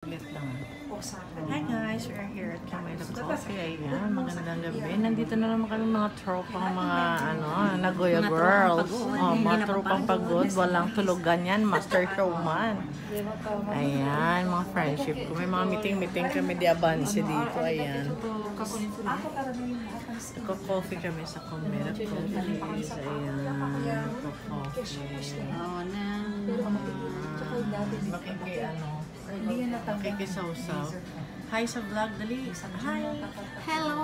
Hi guys, we're here at Camila Coffee. Ayan, magandang gabi. Nandito na naman kami mga tropang mga ano, Nagoya girls. Oh, mga tropang pagod. Walang tulugan yan. Master showman. Ayan, mga friendship ko. May mga meeting-meeting kami di Abansi dito. Ayan. Nagko-coffee kami sa Camila Coffee. Ayan, nagko-coffee. Oo na. Makiki, ano, makikisawsaw. Hi sa vlog, dali. Hi. Hello!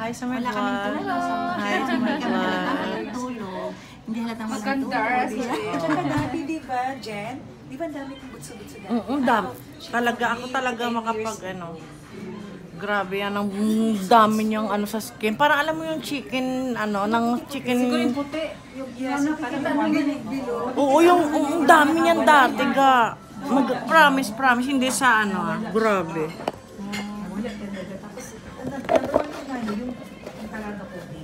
Hi sa my Wala kaming vlog. tulog. Hi sa my vlog. Kaming tulog. Hindi halatang Maganda. magtulog. Tsaka dati, di ba, Jen? Di ba ang dami kong butso-butso dati? Oo, dam. Talaga, ako talaga makapag, ano, grabe yan, ang dami niyang ano sa skin. Parang alam mo yung chicken, ano, ng chicken... puti. Yung yes, parang namin below. Oo, yung ang dami niyan dati, ga. Mag, promise, promise, hindi sa ano, ah. Grabe. Wala talaga. Tapos, ang nagkaroon ko nga yung ang talaga ko di.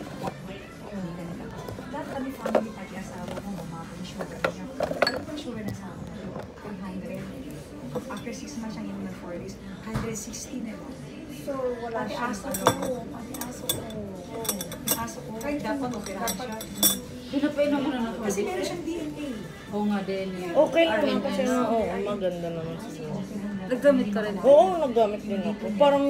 Yung ganito. Dati kami family pati asawa ko, mama ko, yung sugar niya. Alam ko yung sugar ng asawa ko, 300. After 6 months siyang inom ng 4 days, 160 na lang. So, wala Pati siyang aso ano. ko, pati aso ko. Yung aso ko, dapat opera siya. Pinapainom mo na ng Kasi meron siyang DNA. Oo nga din. Okay lang kasi, oo, maganda naman siguro. Naggamit ka rin. Oo, naggamit din ako. Parang,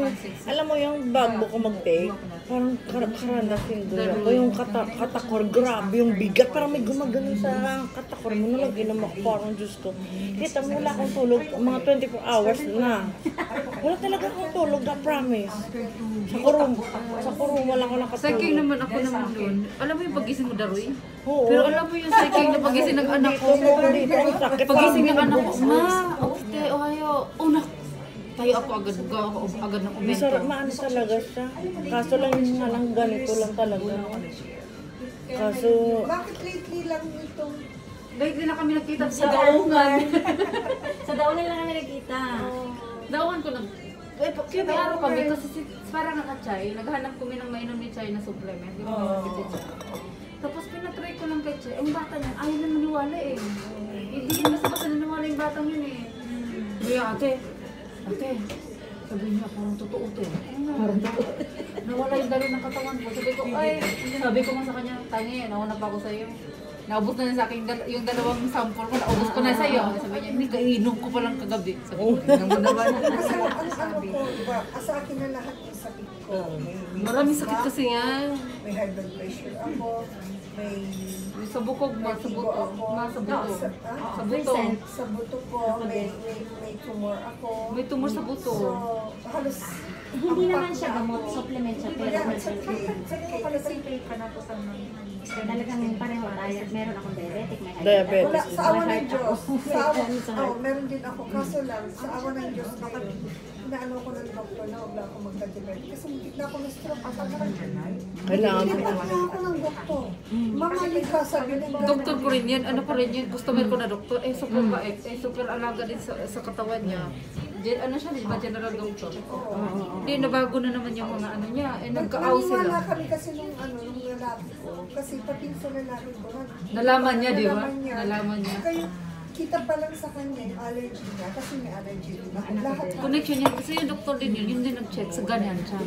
alam mo yung bago ko mag-take, parang karanas yung doon ako. Yung kata katakor, grabe yung bigat. Parang may gumagano sa katakor mo. Nalagyan naman ako, parang Diyos ko. Kita mo, wala akong tulog, mga 24 hours na. Wala talaga akong tulog, na promise. Sa kurum, sa kurum, wala ako nakatulog. Psychic naman ako naman doon. Alam mo yung pagising mo daroy? Oo. Pero alam mo yung psychic na pagising ng anak ko. Pagising ng anak ko, ma, okay, ohayo. Una, tayo ako agad, ga ako agad ng umento. Masarap, maano talaga siya. Kaso lang yung nga lang ganito lang talaga. Kaso, Bakit lately lang Dahil din na kami nakita sa daungan. sa daungan lang kami nakita. Daungan ko na. Eh, kaya may araw kami kasi si, parang nakachay, naghanap kami ng mainom ni Chay na supplement. Di ba oh. Tapos pinatry ko lang kay Chay. Ang bata niya, ayaw na maniwala eh. Hindi yun basta-basta naniwala yung batang yun eh. Kaya ate, ate, sabi niya parang totoo to. Parang totoo. Nawala yung dali ng katawan ko. Sabi ko, ay, sabi ko nga sa kanya, tangi, nauna pa ako sa'yo. Naubos na sa akin dal- yung dalawang sample ko, naubos ko na sa'yo. Sabi niya, hindi, kainom ko pa lang kagabi. Sabi ko, inom mo naman. Kasi ang ano ko, iba, ah, sa akin na lahat yung sakit ko. Maraming sakit kasi yan. may high blood pressure ako, may Sa bukog mo, sa buto. sa buto. Sa, ah, Sa buto. sa buto ko, may, may, may tumor ako. May tumor sa buto. So, halos Hindi naman siya gamot, supplement siya, pero Yeah, may sa sakit. sakit. Talagang pareho tayo. Meron akong diabetic, may high Diabetes. Wala, sa awa ng Diyos. Sa awa, May sa oh, meron din ako. Kaso lang, sa awa ng Diyos, kapag inaano ko ng doktor na huwag ako magka-diabetic. Kasi bigla ako na-stroke. Kapag kailangan mo. Tinatag na ako ng doktor. Mamalik ka, sabi ng Doktor ko rin yan, ano ko rin yan, customer ko na doktor, eh super bait, eh super alaga din sa, sa katawan niya. Gen, ano siya, di ba general doctor? Hindi, nabago na naman yung mga ano niya, eh nagka-aw Naniwala sila. kami kasi nung ano, nung lalaki ko. Kasi pati sa lalaki ko. na- Nalaman niya, di ba? nalaman niya. Nalaman niya. Kaya kita pa lang sa kanya yung allergy niya. Kasi may allergy din ako. Lahat Connection niya, kasi yung doktor din yun, yun din nag-check sa ganyan siya.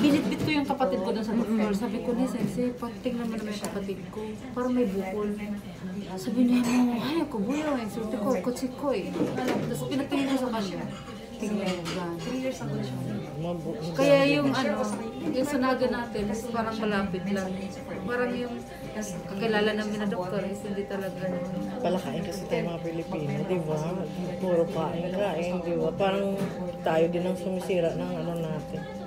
Binitbit ko yung kapatid ko doon sa doktor. Sabi ko ni Sensei, pating naman naman yung kapatid ko. Parang may bukol. Sabi niya mo, ay ako buyo eh. Sabi ko, kutsi ko eh. Tapos pinatingin ko sa kanya. Tingnan mo, gan. Mabu- Kaya yung ano, yung sunaga natin, parang malapit lang. Parang yung kakilala namin na doktor is hindi talaga. Palakain kasi tayo mga Pilipino, di ba? Puro kain, kain, di ba? Parang tayo din ang sumisira ng ano natin.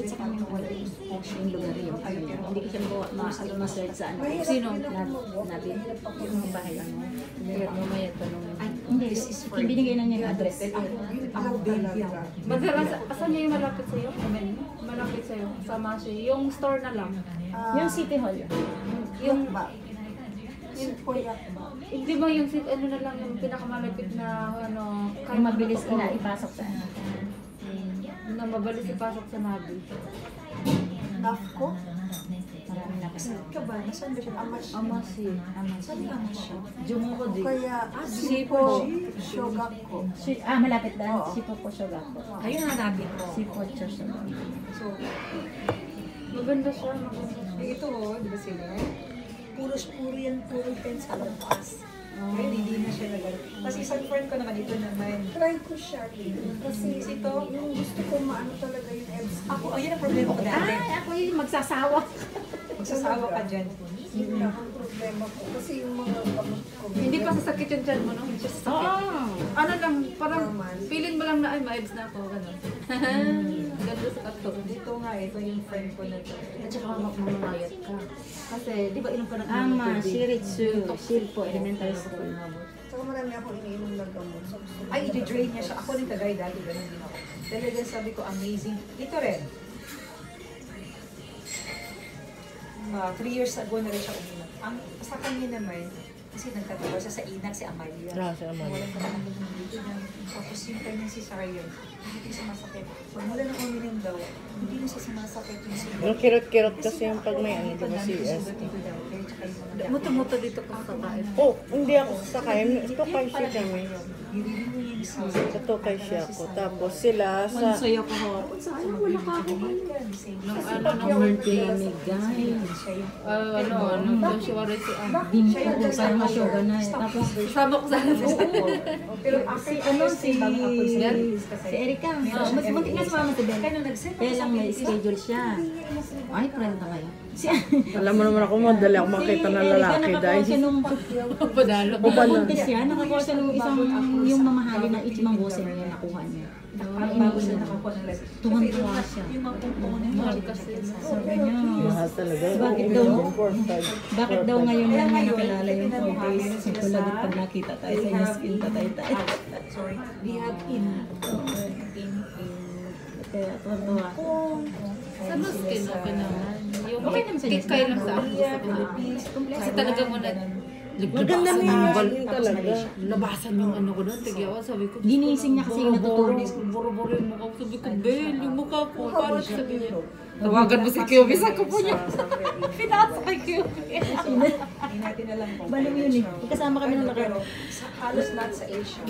Malapit sa kanyang body? Yung lugar yun. Hindi ko siya ma- ma- ma-search sa ano. Sino? Na- Nabi. Yung bahay ano. Kaya mamaya tanong. Hindi. Binigay na niya yung address. Ako. Madalas, asan niya yung malapit sa'yo? Amen. Malapit sa'yo. Sama siya. Yung store na lang. Yung City Hall. Yung, Poyak ba? hindi ba yung sit, ano na lang yung pinakamalapit na, ano, Yung mabilis na ipasok sa ano. Na mabilis ipasok sa nabi. Na kasama. Ka ba? Nasaan ba siya? Amash. Amasi. Saan yung amash siya? Jumoko di. Kaya, Ah, Sipo, Shogako. Si, ah, malapit lang. Sipo po Shogako. Ayun ang hanapin ko. Sipo siya Shogako. So, Maganda siya. Maganda siya. eh, ito oh, di ba sila? Puro, puro yan, puro fence sa lampas. Ngayon, hindi na siya nag Kasi isang friend ko naman, ito naman. Try ko siya. Kasi Ito, yung gusto ko maano talaga yung abs. ako, ayun ang problema ko dati. Ay, ako yung magsasawa. Magsasawa ka dyan. Yun lang ang problema ko. Kasi yung mga gamot ko. Hindi pa sasakit yung chan mo, no? Hindi sasakit. Ano lang, parang Normal. feeling mo lang na, ay, ma-abs na ako. Ganun. Dito nga, ito yung friend ko na to. At saka mamayat ka. Kasi, di ba inom ka ng Ama? Shiritsu, Shilpo, elementary school. Saka marami ako iniinom na gamot. Ay, i-drain niya siya. Ako rin kagay dati, ganun din ako. Talagang sabi ko, amazing. Ito rin. Ah, three years ago na rin siya uminom. Ang sa kanya naman, kasi nagkatawa siya sa inak si Amalia. Ah, si Amalia. Walang katanggap ng dito niya. Tapos yung kanya si Sarion, hindi sumasakit. Pag mula nang uminom daw, hindi na siya sumasakit yung sinyo. Yung kirot-kirot kasi yung pag may ano, di ba si S. Muto-muto dito ka sa kain. Oh, hindi ako sasakay. Ito kay siya kami. Hindi mo yung si Ito kay siya ako. Tapos sila sa... Mansoy ako ho. Saan wala ka ako? Nung ano, nung birthday. Migay. Ah, ano, ano, doon siya wala si Am. Bimbo ko para masyoga na. eh. Tapos, Sama ko sa Pero after ano, si, si, si si Erika. So, mas muntik na sumama si Ben. Kaya nung lang may schedule siya. Ay, friend na kayo. Si, Alam mo naman ako, madali ako makita ng lalaki Erika, nakakuha dahil. siya nung Padalo. Buntis siya, nakakuha siya nung isang, yung mamahali ng Ichimang Bose niya, nakuha niya. Parang bago siya nakakuha ng lesson. Tuwang-tuwa siya. Yung mga pungpungo na Mahal kasi. Sabi niya. Bakit daw? Bakit ngayon lang niya nakilala yung four days? Sigulagot pag nakita tayo sa inyo skin tatay tayo. Sorry. We have in, in, in, Kaya tuwa-tuwa. Sa no skin, okay naman. Yung Okay naman sa kayo lang sa akin. Kasi talaga mo na, Maganda na yung yun talaga. labasan yung ano ko doon. Tigyawa, sabi ko. Ginising niya kasi yung natutulog. Boro-boro yung mukha ko. Sabi ko, Bel, yung mukha ko. Paano sabi niya? Tawagan mo si Kiyobi. Sabi ko niya. Pinasa kay Kiyobi. hindi natin alam kung Baliw yun eh. Kasama kami ng nakaro. sa halos lahat sa Asia,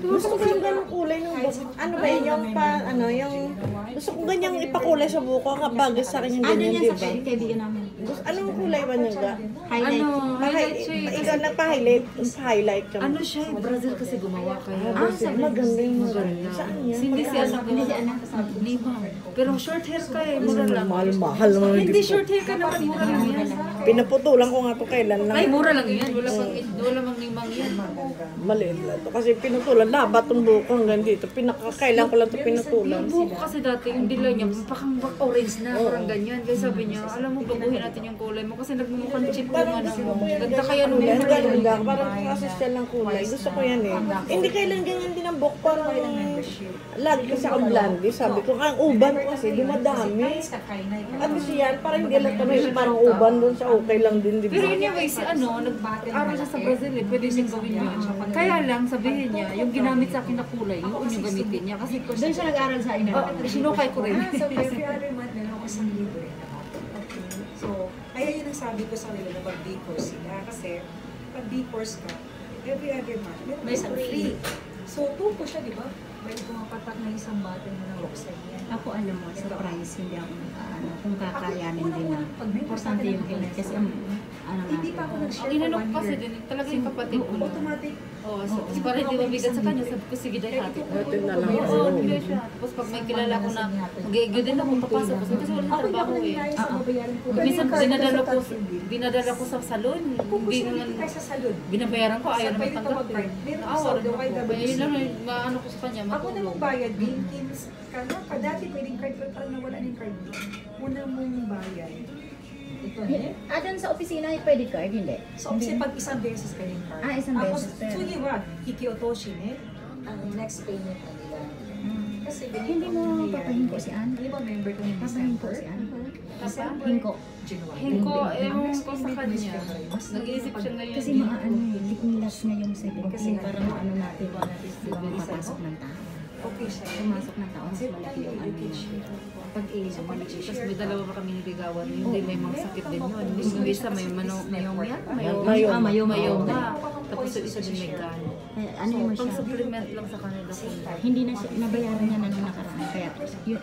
Gusto ko yung ganong kulay ng buhok. Ano ba yun? Yung pa, ano, yung... Gusto ko ganyang ipakulay sa buhok. Kapag sa akin yung Ano ganyan, yan di sa ba? kay- kaibigan namin? Gusto, anong kulay ba niya ga? Highlight. Ano, highlight siya eh. Ikaw nagpa-highlight. Highlight ka. Ano siya eh, Brazil kasi gumawa kaya. Ah, sa maganda yung maganda. Saan yan? Hindi si ano, Hindi si Ana. Hindi ba? Pero short hair ka eh, mura lang. Mahal, mahal naman. Hindi short hair ka naman, mura lang yan. Pinaputulan ko nga to kailan lang. Ay, mura lang yan. Wala pang, wala mang limang yan. Maliit lang to. Kasi pinutulan. Dapat tong buhok ko hanggang dito. Pinakakailan ko lang to pinutulan. Yung buhok kasi dati, yung delay niya, parang back orange na, parang ganyan. Kaya sabi niya, alam mo, baguhin natin yung kulay mo kasi nagmumukhang chip yung ano mo. Ganda kaya nung Kulay, mura hanggang yun. hanggang. Parang kasi siya lang kulay. Gusto ko yan eh. Hindi kailan ganyan din ang buhok. Parang lagi kasi ako blondie. Sabi ko, ang uban ko kasi dumadami. At least yan, parang hindi lang kami parang uban doon sa okay lang din, di Pero anyway, si ano, nag-aral siya sa Brazil eh, pwede siyang gawin yun. Kaya lang, sabihin niya, yung ginamit sa akin na kulay, yun yung gamitin niya. Kasi Doon siya nag-aral sa ina. oh, sinukay ko rin. Ah, so every other month, meron ako isang libre. So, kaya yun ang sabi ko sa nila na mag-D-course sila. Kasi, pag D-course ka, every other month, meron May isang free. free. So, tupo siya, di ba? May pumapatak na isang bottle mo ng Roxanne yan. Ako alam mo, sa price, hindi ako nakaano. Kung kakayanin din na. Importante yung health. Kasi ang, ano Hindi pa ako natin. nag-share Ang for inanok one kasi year. din, talaga yung kapatid ko. na. Automatic. Oo, so, para hindi mabigat sa kanya, sabi ko, sige, dahil hati. Natin na lang. Oo, bigay siya. Tapos pag may kilala ko na, mag-iigyo din ako, papasok ko. Kasi wala Ako hindi trabaho ako eh. Minsan Kasi dinadala ko, dinadala ko sa salon. Hindi naman, binabayaran ko, ayaw naman tanggap ka mag-card. Meron Naawa sa rin ako. Kaya lang, maano ko sa kanya, Ako matulog. mong bayad, Binkins ka na. Kadati pwedeng card, pero parang nawala na yung card. Una mong bayad. Na. Ah, dyan sa opisina, pwede card, hindi? So, kasi pag isang beses ka yung card. Ah, isang Tapos, beses, Tapos, wa, Hikiotoshi eh. Ang next payment na nila. Kasi ganito Hindi mo papahinko si Ann? Di ba member ko Papahinko December? si Ann? December. Hinko. January. Hinko, Ang ewan next ko sa kanya. Nag-iisip siya ngayon. Kasi mga ano, eh, na yung 17. Kasi parang ano natin, Diba papasok ng tao. Okay siya. Pumasok ng tao, mas malaki yung ano niya. Pag ilo, maliit. Tapos may dalawa pa kami niligawan. Hindi may mga sakit din yun. Yung isa may mano, mayomya. Mayo- Mayoma. Ah, mayoma. Mayoma. Tapos yung isa din may gano. Kaya ano Pang siya, supplement lang sa kanila hindi na siya, nabayaran niya na nung nakaraan. Kaya yun,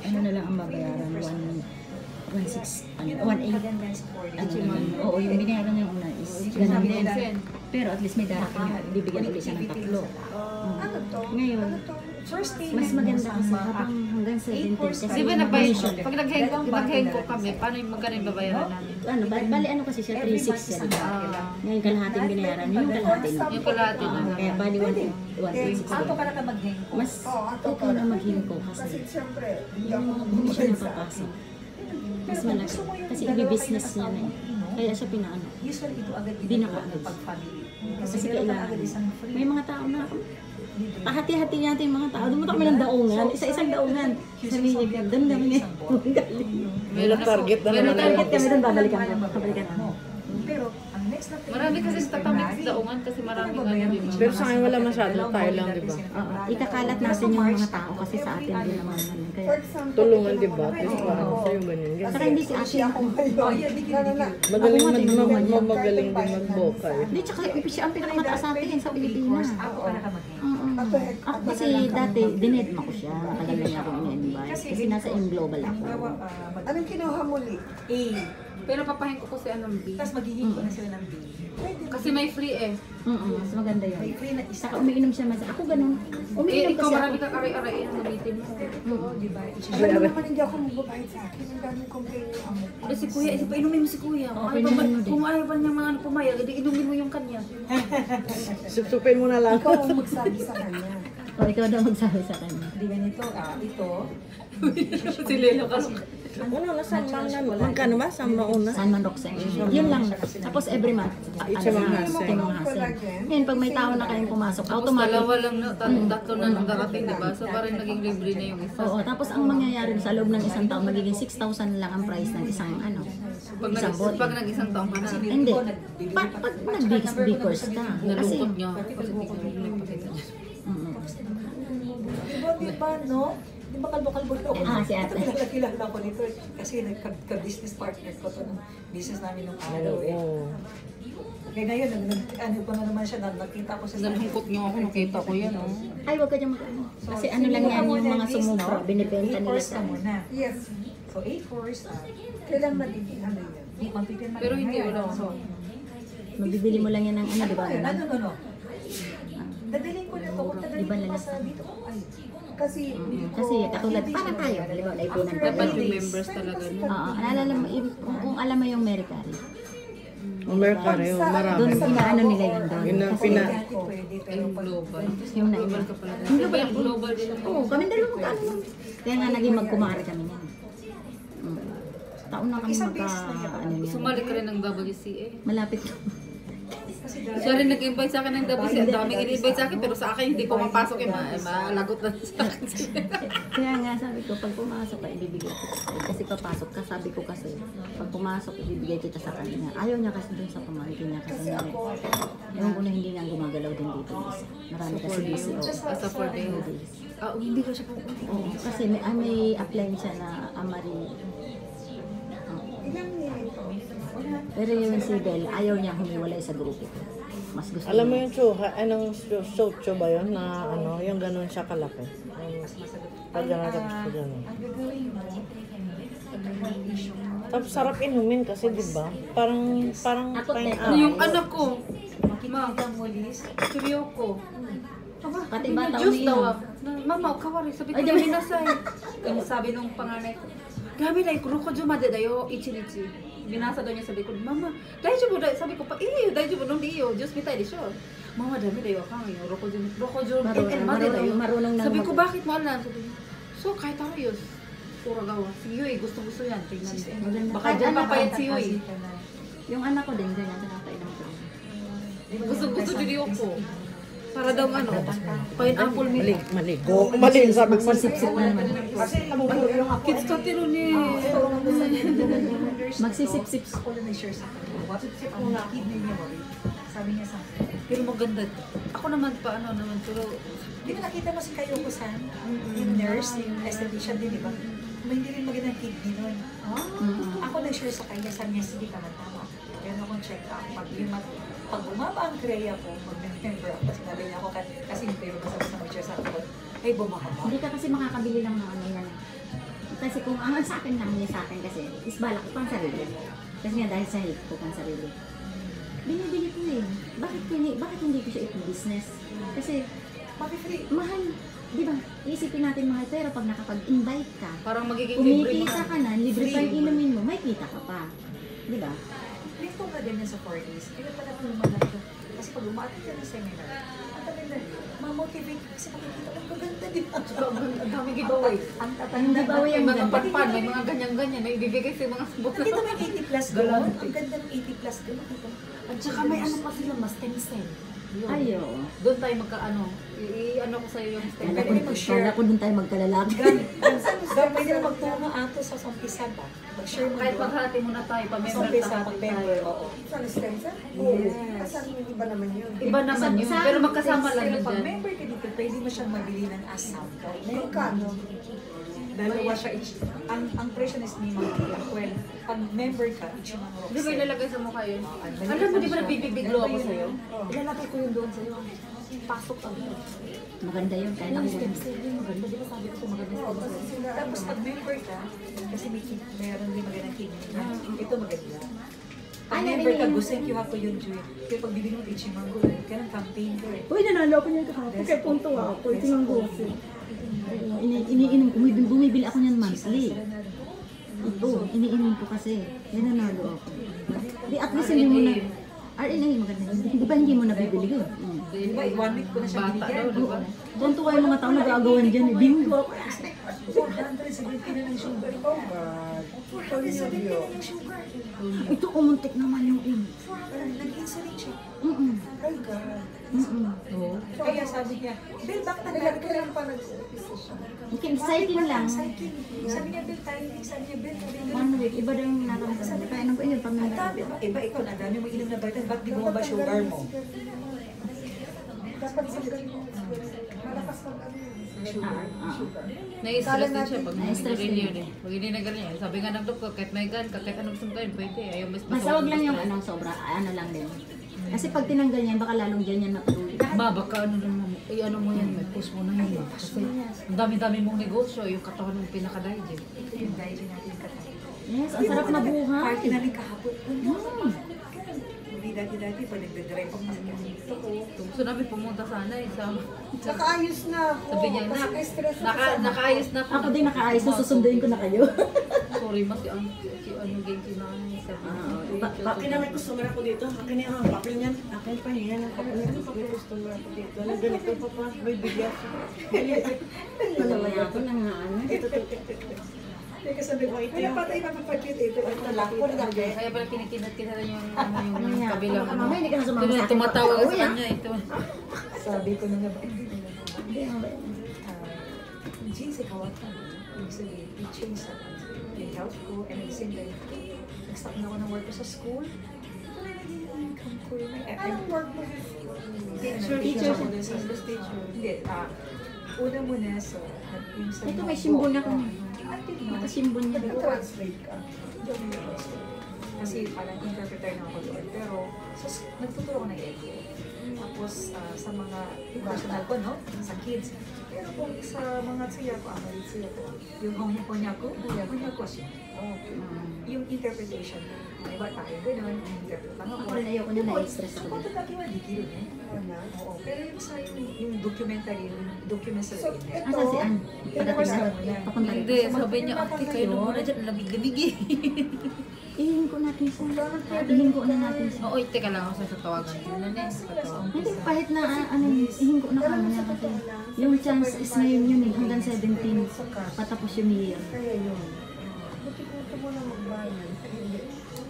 ano na lang ang babayaran, 1, 1.6, ano, 1.8. Ano naman, oo, yung binayaran niya una is ganun din. Pero at least may darating bibigyan ulit siya ng tatlo. Oo. Ano to? Ngayon, Ano to? First payment mas maganda kasi habang hanggang 17 kasi Di ba commission. Pag nag-hang nag-hang ko kami, paano yung magkano yung babayaran namin? Ano, bali, bali ano kasi siya, 3.6 siya. di ba? Ngayon kalahating binayaran yung kalahati na. Yung kalahati na. Oo, Kaya bali 1.6 Ato ka na ka mag-hengko. Mas okay na maghinko Kasi kasi siyempre, hindi yung hindi siya napapasok. Mas malaki. Kasi dalawa i-business kayong niya na eh. asawa, Kaya siya pinaano. Usually ito agad ginagawa ng pag-family. Kasi Kasi kailangan. agad isang free. May mga tao na. Pahati-hati natin mga tao. Dumutok kami ng daungan. Isa-isang daungan. Sabi niya, doon kami niya. May target na Meron naman. target kami doon, babalikan ko. Babalikan mo. Pero ang next na Marami kasi tatamik sa daungan kasi maraming ano din. Pero sa akin wala masyado, tayo lang, di ba? Oo. Ikakalat natin yung mga tao kasi sa atin din naman. Kaya, Tulungan, di ba? At least parang sa'yo ganyan. ganyan. saka hindi si ate ako na. Magaling nga, mag mag- magaling din magbokal. Hindi, tsaka siya ang pinakamataas sa atin sa Pilipinas. Ako ka na ka mag-hengko. Oo. Ako, Ako kasi dati, dinedma ko siya. Matagal na niya akong in-invite. Kasi nasa M Global ako. Ah, Anong kinuha mo li? A. Pero papahin ko kasi anong B. Tapos maghihingo na sila ng B. Kasi may free eh. Oo, mas maganda yun. May free na isa. Saka umiinom siya mas. Ako ganun. Eh, Umiinom ikaw kasi marami ako. kang aray-aray ang gamitin mo. Oo, di ba? Alam mo naman hindi ako magbabayad sa akin. Ang daming complaint ng amo ko. Pero si Kuya, isa pa inumin mo si Kuya. Kung ayaw pa, inumin mo din. kung ayaw pa niya mga ano pumayag, edi inumin mo yung kanya. Supsupin mo na lang. Ikaw ang magsabi sa kanya. O, ikaw daw magsabi sa kanya. Hindi ganito, ah, ito. si Lelo kasi. Una na sa mga magkano ba? Sa mauna? San Man Roxanne. Yun lang. Tapos every month. a- Each ano, mga hassle. Ngayon, pag may tao na kayong pumasok, Tapos automatic. dalawa lang na, tatlong tatlo na nang darating, di ba? So parang naging libre na yung isa. Oo, tapos ang mangyayari sa loob ng isang taon, magiging 6,000 lang ang price ng isang ano. Pag, nag, Isang bote. pag nag-isang taong ka na, Hindi. Pag, pag nag-big course ka. Kasi, nalungkot niya. Kasi mm, Di ba, di ba, no? Di ba kalbo-kalbo na ako? Ah, si ate. Kilala ko nito eh. kasi nagka-business partner ko to ng business namin nung araw eh. Kaya ngayon, nag, nag, ano pa na naman siya, na- nakita ko siya sa Nalungkot niya ako, nakita ko yan. Oh. ay, wag ka dyan mag Kasi ano lang yan, yung mga sumubra, binibenta nila sa... muna. Yes. So, eight course, ah, Kailan magiging ano yun? Pero hindi, wala. So, Mabibili mo lang yan ng ano, di ba? Ano? ano, ano? Dadaling ko na to. Kung dadaling ko pa lang. sa dito, ay, Kasi, Kasi katulad, para tayo, ba? Naipunan ka. Dapat yung members talaga. No? Oo, naalala mo, yung, kung, kung alam mo yung Mercari, Amerika rin, oh, marami. doon inaano nila yun doon. Yun ang Kasi, pina... dati pwede, pero Yung global. yung na Global ka pala. Yung global yung global din ako? Oo, kami dalawa magkano. Kaya nga naging magkumari kami niyan. Mm. Taon na kami Isang magka, ano. Sumali ka rin ng WCA. Malapit Siya rin nag-invite sa akin ng WCA. Ang daming in-invite sa akin, pero sa akin hindi ko mapasok eh. Ma- Malagot na sa akin. Kaya nga sabi ko, pag pumasok ka, ibibigay kita sa'yo. Kasi papasok ka, sabi ko kasi, pag pumasok, ibibigay kita sa kanya. Ayaw niya kasi dun sa pamangkin niya kasi nga, yung una hindi nga gumagalaw din dito. isa. Marami kasi busy. oo. Asa for day. Ah, hindi ko siya pupunta. Oo, kasi may, ah, may apply siya na Amari. ilang nilito? Pero yung si Bel, ayaw niya humiwalay sa grupo. Mas gusto Alam mo niya. yung chuha, anong socho ba yun na ano, yung ganun siya kalaki? Pag gano'n tapos ang may issue ka, Tapos sarap inumin kasi, di ba? Parang, parang, Ako, Ano yung anak ko? makikita mo, Liz, Kiryoko. Aba, Pati yung bata juice umiinom. daw ah. Mama, kawari. Sabi ko, Ay, di hinasay. Yung sabi nung panganay ko, Gabi na, ikuro ko jumade dayo, ichinichi. Binasa daw niya sabi ko, Mama, daijoubu da. Sabi ko pa, iyo, daijoubu nung di iyo, juice mitay di siya. Mama, dami dayo ka ngayon, roko jum, roko jum, Marunong- eh, made dayo. Sabi ko, bakit mo alam? Sabi niya, so kahit ako yun, puro gawa. Si Yui, gusto gusto yan, tingnan. Maganda. Baka dyan Anak, papayat si Yui. Yung anak ko din, ganyan, pinapainom ko. Gusto gusto din ko. Para daw ano, pineapple milk. mali, maligo. Mali, sabi ko. Magsisip na naman. Yung. Kids ka tiro ni. Magsisip-sip. Ako na nag-share sa if ang kidney niya, sabi niya sa akin, Pero maganda. Ako naman pa, ano naman, pero Di ba nakita mo si Kayoko-san? Yung nurse, yung esthetician din, di ba? May hindi rin magandang kidney nun. Mm-mm. Ako nag-share sa kanya, sabi niya, sige tama-tama. Meron akong check up. Pag, lima, pag bumaba ang kreya ko, mag-member ako. Tapos sinabi niya ako, ka- kasi hindi pero basta sa mag-share sa ako, ay bumaba. Hindi ka kasi makakabili lang ng ano yan. Kasi kung ang sa akin lang niya sa akin kasi, is balak ko pang sarili. Kasi nga dahil sa health ko pang sarili. Binibili ko eh. Bakit, hindi, bakit hindi ko siya i-business? Kasi Maki-free. mahal, di ba? Iisipin natin mahal, pero pag nakapag-invite ka, parang magiging libre kumikita ka na, libre pa yung inumin mo, may kita ka pa. Di ba? Dito ka din yan sa 40s. Kaya pala kung lumalaki ka. Kasi pag umatin ka ng seminar, ang tabi na, ma-motivate ka kasi makikita mo, kaganda di ba? Ang dami giveaway. Ang tatanda giveaway ang mga panpan, may mga ganyan-ganyan na ibibigay sa mga subok. Nakita mo yung 80 plus doon? Ang ganda ng 80 plus doon. At saka may ano pa sila, mas stem cell. Yun. Ay, oo. Doon tayo magka-ano, i-ano ko sa'yo yung stem Kala ko, kala ko dun tayo magkalalaki. Gan, gan, pwede na magtungo ato sa umpisa ba? Mag-share mo Kahit doon. paghati muna tayo, Sa pa-member tayo. pag-member, oo. Sa stem cell? Yes. Kasi iba naman yun. Iba naman yun, pero magkasama lang Pero yun pag dyan. member ka dito, pwede mo siyang mabili ng asam. Magkano? Dalawa siya each. Ang, ang presyo is ni mga well, pag member ka, each mga Di ba ilalagay sa mukha yun? Alam mo, di ba nabibibiglo ako sa'yo? Ilalagay ko yun doon sa'yo. Pasok ka doon. Maganda yun, kaya Yung lang yun, maganda. Di ba sabi ko maganda? Tapos pag member ka, kasi may meron din magandang kidney na, ito maganda. Pag Ay, member ka, guseng yung ako yun, Joy. Kaya pag bibili mo ng Ichimango, kaya ng campaign ko eh. Uy, nanalo ako niyan kahapon. Kaya punto ako. Tinanggosi. Ini, iniinom ko. Bumibili, bumibili ako niyan monthly. Ito, iniinom ko kasi. Yan nanalo ako. Di at least hindi mo na... RNA, maganda yun. Di ba hindi mo nabibili yun? Mm. Di ba, one week ko na siya Bata binigyan. ba? Tunto kayo mga tao nag-aagawan dyan. eh. Bingo ako. 470 na ng sugar. Oh God. 470 na ng sugar. Ito, umuntik naman yung in. Nag-insulin siya. Mm-mm. Oh God. Mm-mm. Kaya sabi niya, Bill, bakit Kailan, naglalagay kailan pa nag-umpisa siya? Exciting lang. Cycling. Sabi niya, Bill, tayo. Sabi niya, Bill, sabi niya, One week, iba daw yung nararamdaman. Kaya ba yun, ang pamilya. dami. Iba, ikaw, ang dami mo inom na vitamin. Ba't di bumaba sugar mo? Dapat sa. Malakas mag ano. Sugar. Ah, ah. Na-stress din siya pag din. yun eh. Pag hindi nag-rin yun. Sabi nga ng doktor, kahit may gan ka, kahit anong sumkain, pwede. Ayaw mas Basta wag lang yung ano, sobra, ano lang din. Kasi pag tinanggal niya, baka lalong dyan yan matuloy. Ba, baka ano lang mo, eh ano mo yan, may push mo na yun. Kasi ang dami-dami mong negosyo, yung katawan mong pinaka-digest. Ito yung diet natin katabi. Yes, ang sarap na buhay. Party namin kahapon. Mm. Hindi dati-dati, pag nagdadrive ako, kasi dito ko. Gusto namin pumunta sana eh. Sa, Nakaayos na ako. sabi niya, Kasi na, stress ako naka, sa- nakaayos na Ako din nakaayos na susunduin ko na kayo. Sorry, mas yung si ano si nanay. Sabi niya, Akin na may customer ako dito. Akin na yung papel niyan. Akin pa yan. Ang papel niyan. May customer ako dito. Na ganito pa pa. May bigas. Kaya ako na nga ano. Teka, sabi ko, ay napatay mapapagkit ito. Ito lang ko na Kaya pala kinikinat kita rin yung, ano, yung Ano kabilang. Baka mamaya hindi ka na sumama Ito sa akin. tumatawa ka Uy, sa ah. kanya. Ito. Sabi ko na nga ba, hindi na Hindi, ano uh, jeans ay kawatan. Ibig sabihin, i-change sa yung health ko and at the same time, nag-stop na ako ng work ko sa school. Income ko. May Anong work mo? Teacher, Teacher sa teacher. Hindi, ah, una muna sa, yung sa Ito, may mga symbol na kami. Tignan. Nakasimbol niya. Nag-translate ka. Hindi ako nag-translate. Kasi parang interpreter na ako doon. Pero so, nagtuturo ako ng eco. Tapos ah, sa mga personal ko, no? Sa kids. Pero kung sa mga tsuya ko, amarit tsuya ko, yung hong ko niya ko, hunya ko siya. Yung interpretation. May ba tayo gano'n, interpret lang ako. Ako rin ayoko na na-stress ako. Ako talaga yung digil, eh. Oo. Pero yung sa yung, yung documentary, yung documentary So, ito, Asa si Ann? Pagdating na. Hindi, sabi niya, ate kayo na muna dyan, lamig-lamig eh. Ihin ko natin siya. Ihin ko na natin siya. Oo, teka lang ako sa tawagan. Yun na na. Hindi, kahit na ah, ano, ihin ko na kami na kasi yung chance is ngayon yun eh, hanggang 17 patapos yung year. Kaya yun. Buti ko mo na.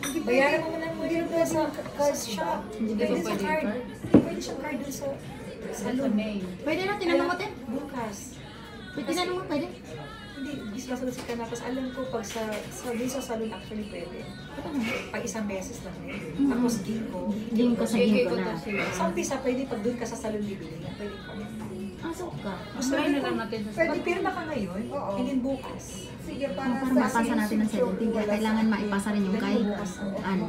Hindi Bayaran mo muna mo na sa, sa shop. Hindi ba sa pwede card. card? Pwede siya card dun sa Sa salon. Pwede na, tinanong mo, Ten. Bukas. Pwede tinanong mo, pwede. Hindi, sumasagot ka na. Tapos alam ko, pag sa, sa, din sa salon actually pwede. Pag isang beses lang yun. Tapos ginkgo. Ginkgo sa ginkgo na. Sa umpisa, pwede pag doon ka sa salon bibili. Pwede pa. Ah, so ka. Mas try na lang natin sa Pwede, pirma ka ngayon. Oo. And then bukas. Sige, Ah, para para mapasa natin ng 17, kaya kailangan maipasa rin yung kay, ano,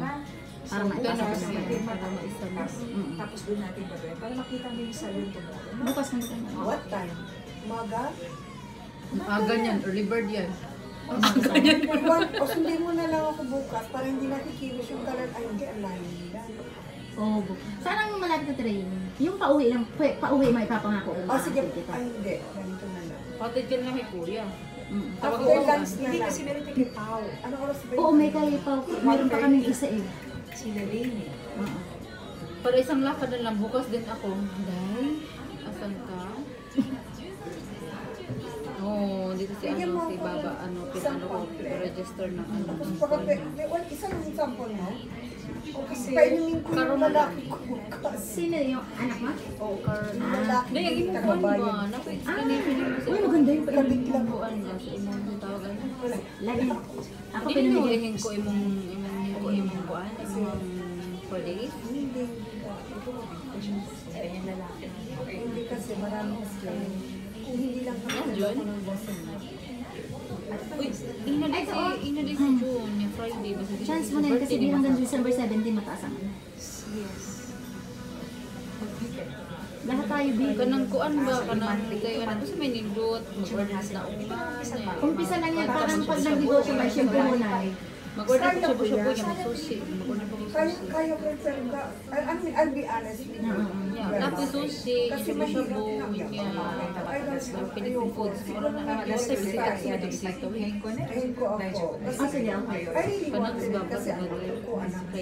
para maipasa ko sa para maisabas. Mm. Tapos doon natin gagawin. Para makita mo yung salon tomorrow. Bukas na ito. What time? Umaga? Ah, ganyan, early bird yan. One, o sundin mo na lang ako bukas para hindi nakikilos yung kalan. Ay, hindi, ang layo nila. Oo, bukas. Saan ang malapit na train? Yung pauwi lang, pa- pauwi may papangako ko. O sige, kita. ay hindi. Ganito na lang. Patid ka na kay kuya. Mm. Tawag After lunch na Hindi lang. kasi meron tayong pao. Anong oras ba Oo, may kay pa, meron pa kaming isa eh. Sila Lane eh. Oo. Para isang lakad na lang, bukas din ako. Day, si ano, mo si Baba, ano, pinano ko, register ng ano. Isang sample mo. O kasi, Painumin ko yung lalaki ko. Sino yung anak mo? Oo, yung lalaki ko tagabayan. sa Uy, maganda yung imukuan ba? Sa imong yung tawagan. Lagi. Ako pinamigay. ko imong, imong, imong ko imong kuan, imong for days. Hindi, hindi. Kasi marami kasi. Kung hindi lang bossing mo. Uy, ina din si, ina din si June, yung Friday? Sa Chance mo na yun kasi di hanggang December 17 mataas ang ano. Yes. Lahat tayo big. Kanang kuan ba? Kanang kayo ano kasi may nindot, mag-order na uman. Umpisa lang yan, parang pag nag-negosyo ka, syempre muna eh. Mag-order ko siya po siya po yung sushi. Mag-order Kaya, kaya pero ka, I, mean, I'll be honest with you. Yeah, tapos sushi, Kasi siya mahirap na. niya. I don't Yung Philippine foods, meron na yung last sa week, bisita siya ito bisita. Ngayon ko na. Ayun ko ako. Ah, sige, okay. I really wanted si Baba kasi Madrid. anak ko, anak ko,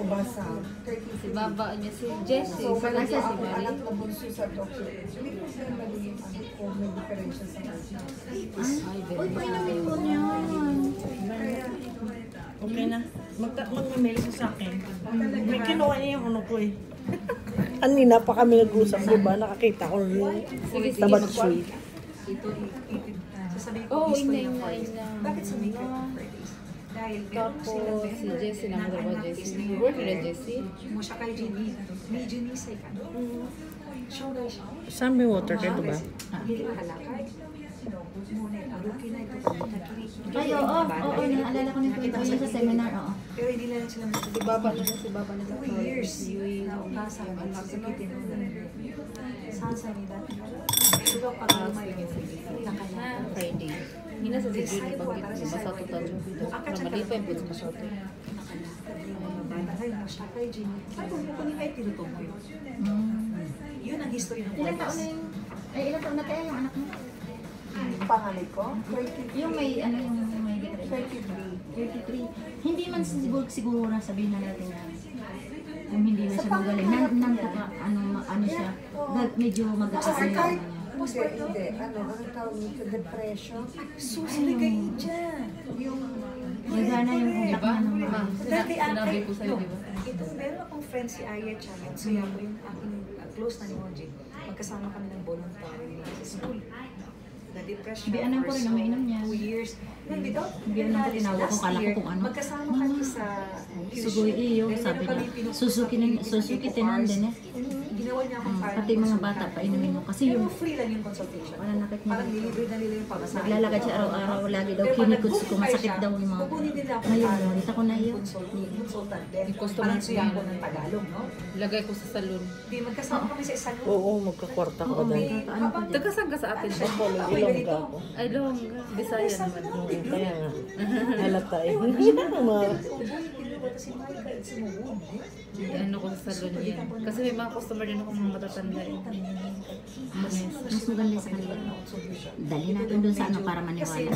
Obasa, 30 Si Baba niya, si Jessie, So, si wala sa ako, Marie. anak ko bunso sa Tokyo. Hindi ko sila magiging anak ko, may diferensya sa kanya. Ay, Uy, very painumin ko niyan. Kaya, Okay na. Magka mag-mail ka sa akin. May kinuha niya yung ano ko eh. Kanina pa kami nag-usap, di ba? Nakakita ko yung magkuhan. sweet. Ito, ito, sasabihin ko, Oo, gusto ina, niya ina, for days. ina. Bakit sa makeup for Fridays? Dahil Tapos, si Jessie na naman ba, Jessie? Work na Jessie? Mo siya kay Jenny. May Jenny sa ikan. May water ka ito ba? Hindi na ito. Ay, oo, oo, naalala ko na ito yun sa seminar, oo. Pero hindi lang sila Si Baba na si Baba na Two years na umasa ang nagsakitin mo na. Saan sa nila? Suga pa ka may nakalakay. Friday. Hina sa si Julie pag basa to tayo. Para malipay po sa masoto. Ay, mo siya kay Jenny. Sabi mo ko ni ay tinutukoy mo yun. Yun ang history ng Ilang taon na yung, ay ilang taon na kaya yung anak mo? Pangalit ko, 33. Yung may, ano yung may degree? 33. 33. Hindi man siguro, siguro na sabihin na natin na yung hindi na siya magaling. Nan, nan, ano, ano siya, gag- medyo mag-aas Kasi na ano niya. hindi, hindi, ano, ano tawag nito, depression. Susi kay dyan. Yung, Nagana yung utak Diba? niya ng Ma, sina- sinabi ko sa'yo, diba? Ito, meron akong friend si Aya Chamet. So, yan po yung aking uh, close na ni Moji. Magkasama kami ng voluntary sa school. Na depression Bianan ko rin ang mainom niya. Two years. Then, without Bianan ko, tinawag ko, kala ko kung ano. Magkasama kami sa Kyushu. Sugoy iyo, sabi sa na, Suzuki na tinan din eh. Ginawa niya akong Mm, parang pati mga bata, painumin mo. Kasi Pero yung free lang yung consultation. Wala nakit niya. Parang nilibre na nila yung pamasahe. naglalakad siya araw-araw, lagi daw nag-book ko, masakit daw yung mga... kukunin nila ako Ngayon, para nakita ko na yun. consult- consultant din. Yung customer Parang suya ko ng Tagalog, no? Lagay ko sa salon. Di, magkasama kami sa isang Oo, magkakwarta ko dahil. may ano pa niya. Taga saan ka sa atin? Ilongga ako. Ay, long. Bisaya naman. Kaya nga, halata eh. Mga, si Michael, si Mawon, eh. Ano ko sa salon yan. Kasi may mga customer din ako mga matatanda eh. Mas maganda sa kanila. Dali natin doon sa ano para maniwala sila.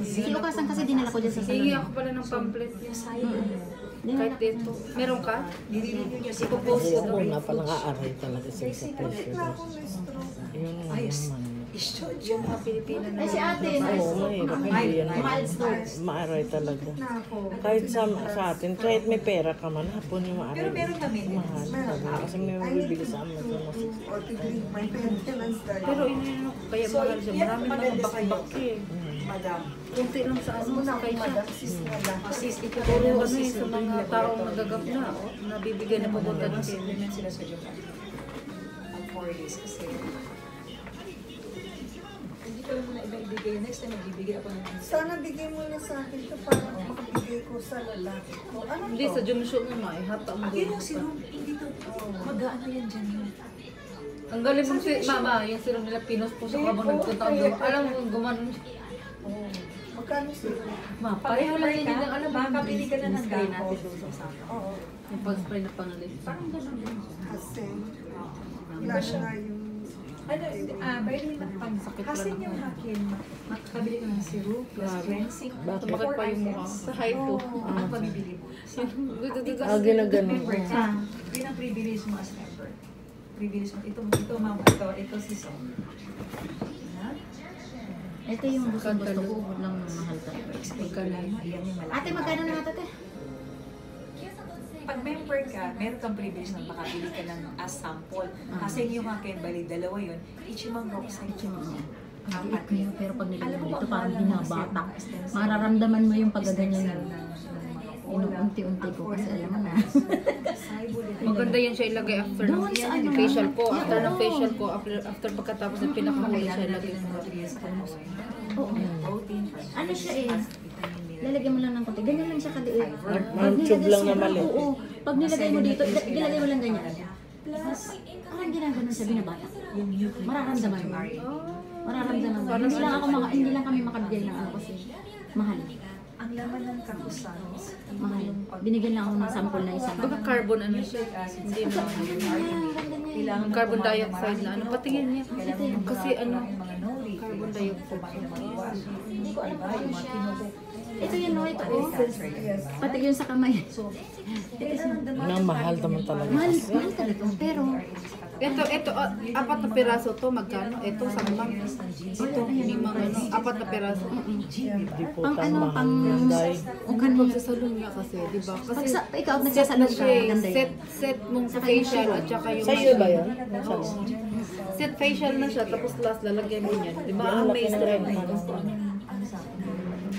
Si Ukasan kasi dinala ko dyan sa Hingi salon. ako pala ng pamphlet niya. Dinala Kahit dito. Meron ka? Nililino niya si Ipopost kasi ko ako na palang aaray talaga sa presyo. Yun nga naman. Yung mga Pilipino na Ay, si ate, Oo, mahirap. Hindi yan. Milestones. Maaray talaga. Na. Kahit sa, sa atin, kahit may pera ka man, hapon yung maaari. Pero meron kami. Mahal. Sabi nga, Kasi may mabibili sa amin. Pero inino kaya mahal siya. Maraming mga bakbaki eh. Madam. Kunti lang sa ano, sa kay siya. madam, sis ito ano eh, sa mga taong nagagap na, oh, nabibigyan na papunta ng sila sa Japan. Ang 4 days kasi. Ko lang muna ibibigay. Next time, magbibigay ako ng Sana bigay mo na sa akin ito para makabigay ko sa lalaki ko. Ano Hindi, to? sa Jumsho mo ma, eh, hata mo Yun yung sirum. Hindi to. Mag-ano yan dyan yun. Ang galing mong si Mama, yung sirum nila pinos po sa kabang nagpunta ko doon. Alam mo, gumanon siya. Oh. Magkano sila? Ma, pareho lang yun yung alam mo. Makakabili ka na ng spray dako. natin doon sa usapa. Oo. Yung pag-spray na pangalit. Parang siya. Kasi, flash na yung... Ano, ah, by the way, pag Sakit kasi lang yung hakin, makakabili ka ng syrup, plus cleansing. Bakit? Tumakit pa yung mukha. Sa high po. Ang pabibili mo. Ah, ginagano. Ah. Yun ang privilege mo as member. Privilege mo. Ito, ito, ma'am, ito, ito si. Yan. Ito yung gusto ko, lang mahal malaki. Ate, magkano na ate? te? Pag member ka, meron kang privilege na makabili ka ng as sample. Kasi yung akin, bali, dalawa yun. Ichimang rock sa ichimang apat Pero, pero pag nilagay Alam mo mo dito, ba, parang mahal lang binabata. kasi yung Mararamdaman mo yung Stencil paggaganyan ng- mo. mga Inuunti-unti ko kasi alam mo na. Maganda yan siya ilagay after ng ano? facial ko. Yeah, After ng facial ko, after, after pagkatapos ng pinakahuli siya ilagay ko. Oo. Ano siya eh? Lalagyan mo lang ng konti. Ganyan lang siya kaliit. Mar- tube lang na maliit. Oo. Pag nilagay mo dito, ila- ilalagay mo lang ganyan. Plus, parang ginaganon siya binabata. Mararamdaman mo. Mararamdaman mo. Hindi lang ako mga, hindi lang kami makabigay ng ano kasi mahal. Ang laman ng kapusan, Mahal. Binigyan lang ako ng sample na isang. Baka carbon ano siya. Hindi mo. Kailangan Yung carbon dioxide na ano. Patingin niya. Kasi ano, mga nori, carbon dioxide. Hindi ko alam Diba? kung ano Yung mga siya. Ito yun, no? Ito oh. Yes. Pati yun sa kamay. So, Nang mahal naman talaga. Mahal, mahal talaga. Pero, Ito, ito, ah, apat na piraso to, magkano? Ito, samang. Ito, limang ano, apat na piraso. Tang ano, pang... yan, day. O ganun. Pag sa salon nga kasi, di ba? Kasi sa, ikaw set na nagsasalon ka, eh. ganda Set, yun. set mong facial at saka yung... Sa iyo ba yun? Oo. Set facial na siya, tapos last lalagyan mo niyan. Di ba? Ang Ang laki may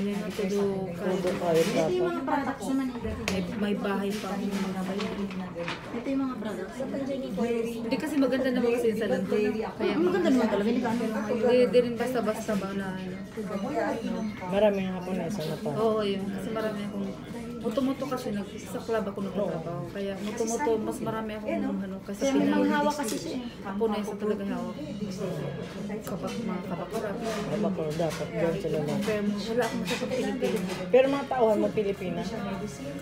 red man. Kaya ito yung dapat. mga products naman eh. may, may bahay pa ako ng mga bayan. Ito yung mga products. Hindi kasi maganda naman kasi yung salon ko. Kaya Ang maganda naman talaga. Hindi ka ano lang. hindi, hindi rin basta-basta ba na ano. Maraming Haponesa na pa. Oo, yun. Kasi marami akong... Muto-muto kasi nag, sa club ako nagtatrabaho. Kaya muto-muto, mas marami akong ano, kasi may Pinay. mga hawak kasi siya eh. Haponesa talaga hawak. Kabak, mga kabakura. Aba ko, dapat dyan sila. Pero wala akong sa Pilipino. Pero mga tauhan mo Pilipinas.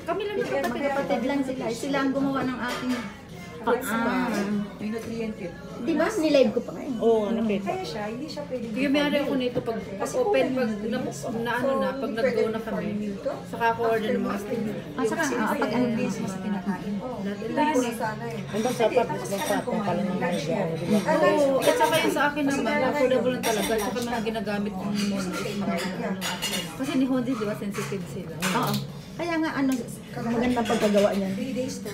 Kami lang yung kapatid. Kapatid lang sila. Sila ang gumawa ng aking paan. May nutrient yun. Di ba? Nilive ko pa. Oo, nga nakita. Kaya siya, hindi siya pwede. Hindi may ako nito pag, pag open, pag na, na ano na, pag nag-go na kami, saka ako order ng mga stick. Ah, saka, ah, pag ano na. Business kinakain. Ang basta pat, magpatong ka lang ng mga dyan, di ba? Oo, at saka yung sa akin naman, affordable lang talaga. Saka mga ginagamit muna. Kasi ni Honzi, di ba, sensitive sila. Oo. Kaya nga ano, magandang pagkagawa niyan. Three days to.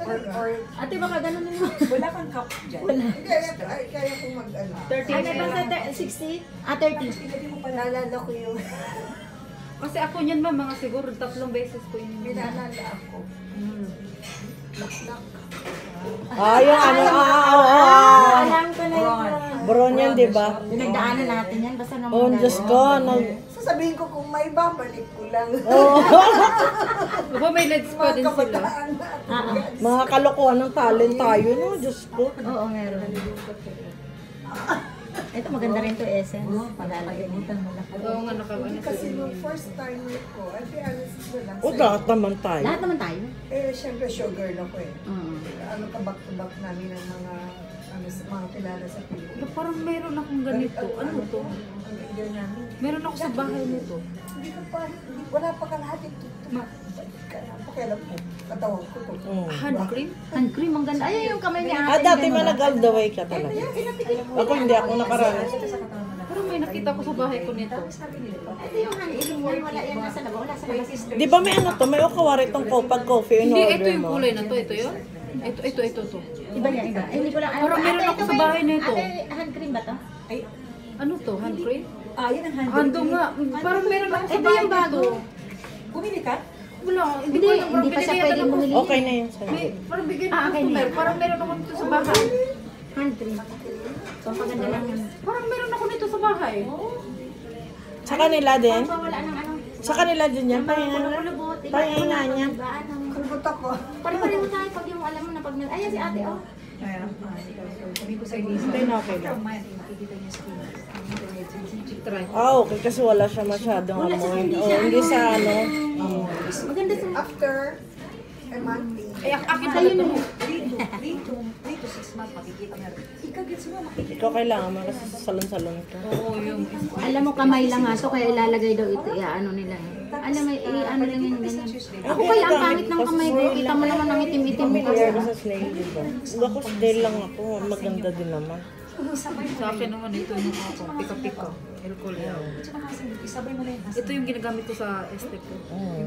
Or, or Ate, baka ganun na yun. wala kang cup dyan. Kaya, kaya, kaya kong mag-ano. 30 Ay, may basta ter- 60? Ah, 30. Pwede mo. Naalala ko yung, Kasi ako niyan ba, mga siguro tatlong beses ko yun. pinaalala ako. Hmm. Laklak. Ah, yung ano, ah, ah, ah. Alam ko na yun. Bron yan, di ba? Pinagdaanan natin yan. Basta naman. Oh, Diyos ko, nag... Sasabihin ko kung may babalik ko lang. Oh, Diba may legs pa din sila? Kabataan na. Ah, ah. mga kalokohan ng talent tayo, no? Diyos ko. Oo, meron. Ito maganda rin to essence. Palalagay mo. Oo nga, nakaano Kasi sila. nung first time ko, I'll be honest na lang. O, lahat naman tayo. Lahat naman tayo. Eh, syempre, show girl ako eh. Oo. Ano ka back to back namin ng mga, ano, sa mga kilala sa Pilipinas. Na Parang meron akong ganito. Ano to? Meron ako sa bahay nito. Hindi ko pa, hindi, wala pa kalahati. Tumabalik ka na. pakialam ko. Katawan ko to. Mm. Hand cream? Hand cream, ang ganda. Ay, yung kamay niya. Ah, dati man nag all the way ka talaga. Ako hindi ako nakaranas. Pero may nakita ko sa bahay ko nito. Ito yung hand cream. Wala yan nasa labas. Wala sa labas. Di ba may ano to? May okawari tong pag coffee in Hindi, ito yung kulay na to. Ito yun? Ito, ito, ito, ito. Iba yan, iba. Hindi ko lang alam. Parang meron ako sa ba bahay nito. Ate, hand cream ba to? Ano to? Hand cream? ah, yan ang hand Hando nga. Parang meron ako sa Ito bahay yung bago. Bumili ka? Wala. Hindi, Hindi, ko alam. Parang hindi pa siya ako. bumili. Okay na yun sa'yo. Parang bigyan Ah, ako okay na customer. yan. Parang meron ako nito sa bahay. Hand cream. So, ang paganda lang yan. Parang meron ako nito sa bahay. Sa kanila din? Parang wala nang ano. Sa kanila din yan? Pahinga nga. Pahinga iba, niya. ano. Kalbot ako. Pare-pareho tayo pag yung alam mo na pag nag... Ayan si ate, oh. Ayan. Sabi ko sa. Hindi na okay lang. Ah, okay. Kasi wala siya masyadong amoy. Oh, hindi sa ano. Maganda sa... After a month, Ay, ak- akin pala to. 3 to 3 to 3 to 6 months makikita niya. Ikagets mo makikita. Ikaw kailangan mo kasi sa salon-salon ka. Oo, yung... Alam mo, kamay lang nga to, kaya ilalagay daw ito, ano nila eh. Alam mo, i-ano lang yun, ganyan. Ako kaya ang pangit ng kamay ko, kita mo naman ang itim-itim mo. Familiar ka sa snail, di ba? Ako snail lang ako. Maganda din naman. Sa akin naman ito yung ako. Pika-pika. El Coleao. Isabay mo na yung Ito yung ginagamit ko sa estep ko.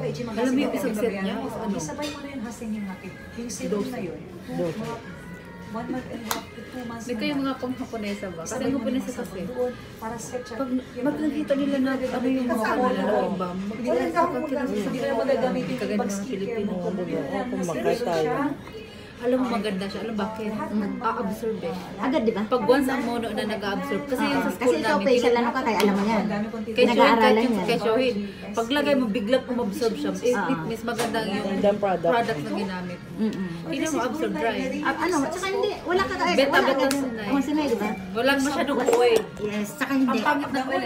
Ichi, Alam mo yung isang set niya is ano? Isabay mo na yung hasin yung natin. Yung serum na yun. Dose. One month and half to two months. May kayo mga pang Haponesa ba? Kasi ang Haponesa kasi, para set siya. pag magkakita nila na ano yung mga formula na iba, magkakita ka Hindi na magagamit yung Kaganda ibang ng skincare Pilipino. mo. Oo, di ba? Alam mo maganda siya. Alam bakit? A-absorb eh. Agad, di ba? Pag once ang mono na nag-absorb, kasi yung sa Kasi school ikaw, namin, facial ano ka, kaya alam mo yan. Dami kong Kay Shohin, Pinag-aaralan kay, yan. kay Shohin. Paglagay mo, biglang umabsorb siya. It, Ah. it means magandang yung product. product na ginamit. Mm-mm. Hindi mo absorb dry. Ah, ano, tsaka hindi, wala ka kaya, Beta, wala beta, agad. sinay. Oh, sinay, di ba? Walang masyadong oil. Yes, tsaka Ang hindi. pangit ng oil